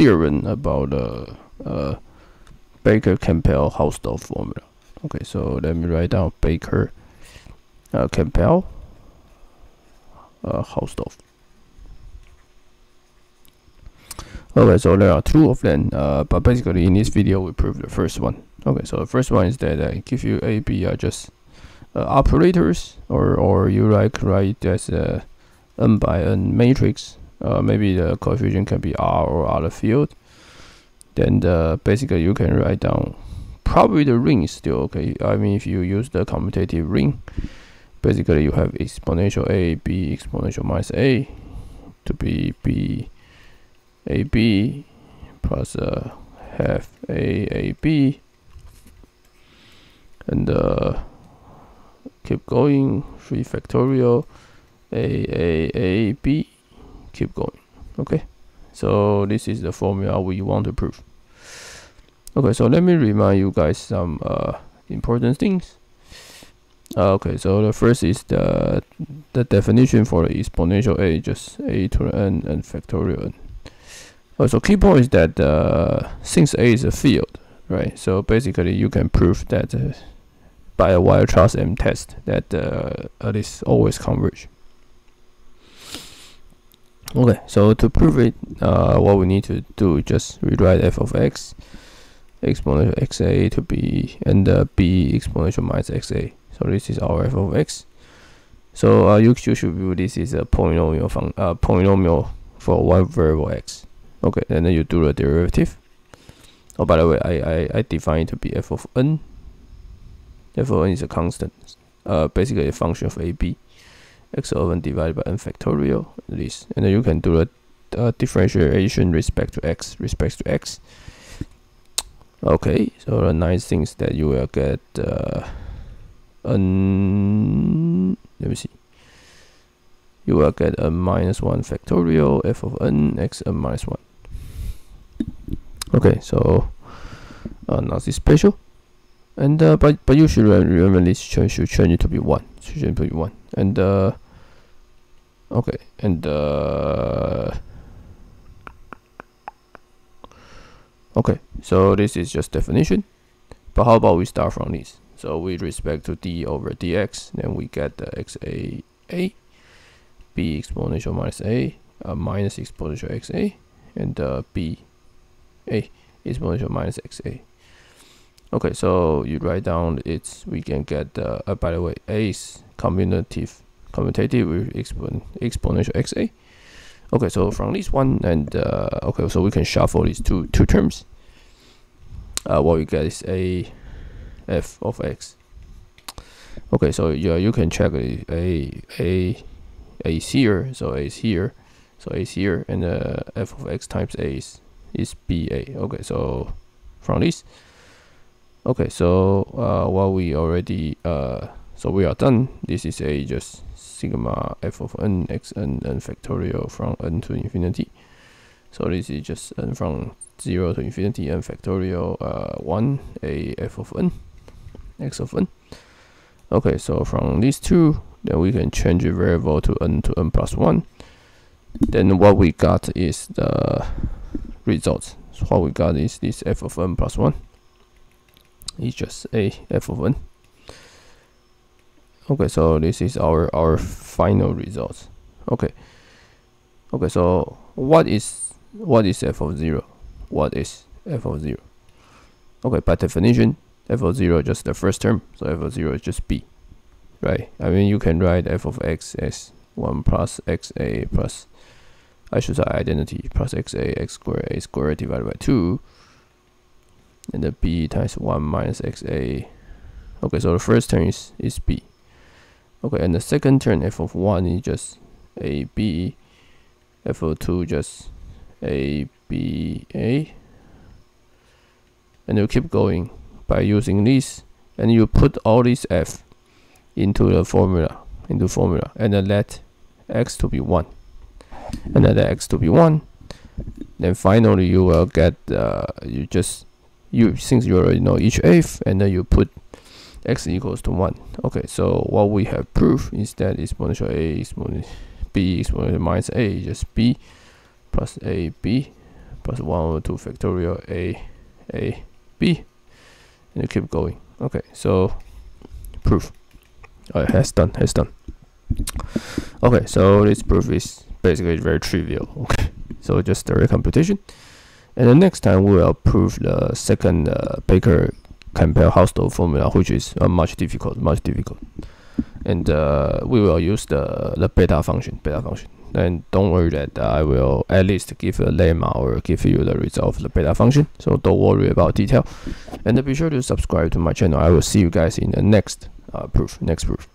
theorem about the uh, Baker Campbell Hausdorff formula. Okay, so let me write down Baker uh, Campbell uh, Hausdorff. Okay, so there are two of them, uh, but basically in this video we prove the first one. Okay, so the first one is that I give you A, B are just uh, operators, or or you like write as a n by n matrix. Uh, maybe the coefficient can be R or other field. Then the, basically you can write down probably the ring is still okay. I mean if you use the commutative ring, basically you have exponential A B exponential minus A to be B A B plus uh, half A A B and uh, keep going 3 factorial a a a b keep going okay? So this is the formula we want to prove. Okay so let me remind you guys some uh, important things. Uh, okay so the first is the the definition for the exponential a just a to the n and factorial n. Oh, so key point is that uh, since a is a field right? So basically you can prove that uh, by a Weierstrass M test that uh, it is always converge. Okay, so to prove it, uh, what we need to do is just rewrite f of x exponential xa to be and uh, b exponential minus xa. So this is our f of x. So uh, you, you should view this is a polynomial fun uh, polynomial for one variable x. Okay, and then you do the derivative. Oh, by the way, I, I, I define it to be f of n Therefore, n is a constant, uh, basically a function of ab. X of n divided by n factorial, this. And then you can do a differentiation respect to x, respect to x. Okay, so the nice thing is that you will get uh, n, let me see. You will get a minus 1 factorial f of n x n minus 1. Okay, so uh, nothing special and uh, but but you should remember this should, should change it to be one should be one and uh, okay and uh, okay so this is just definition. But how about we start from this? So with respect to d over dx then we get the x a a b exponential minus a uh, minus exponential xa and uh, b a exponential minus xa okay so you write down it's we can get uh, uh by the way a is commutative commutative with expon exponential xa okay so from this one and uh, okay so we can shuffle these two two terms. Uh, what we get is a f of x. Okay so yeah you can check a a a a is here so a is here so a is here and uh, f of x times a is, is ba okay so from this okay so uh, what we already uh, so we are done. This is a just sigma f of n x n n factorial from n to infinity. So this is just n from 0 to infinity n factorial uh, 1 a f of n x of n. Okay so from these two then we can change the variable to n to n plus 1 then what we got is the results. So what we got is this f of n plus 1 is just a f of n okay so this is our our final results. Okay. Okay so what is what is f of 0 what is f of 0 okay by definition f of 0 is just the first term so f of 0 is just b right? I mean you can write f of x as 1 plus xa plus I should say identity plus xa x squared a squared divided by 2 and the b times 1 minus xa okay so the first term is, is b okay and the second term f of 1 is just a b. F of 2 just a b a. And you keep going by using this and you put all these f into the formula into formula and then let x to be 1 and then let x to be 1 then finally you will get uh, you just you since you already know each f and then you put x equals to 1 okay so what we have proved is that exponential a exponential b exponential minus a is just b plus a b plus 1 over 2 factorial a a b and you keep going. Okay so proof. Oh, it has done has done. Okay so this proof is basically very trivial. Okay so just the recomputation. And the next time we will prove the second uh, Baker Campbell Hausdorff formula which is uh, much difficult much difficult. And uh, we will use the the beta function beta function. Then don't worry that I will at least give a lemma or give you the result of the beta function. So don't worry about detail. And be sure to subscribe to my channel. I will see you guys in the next uh, proof next proof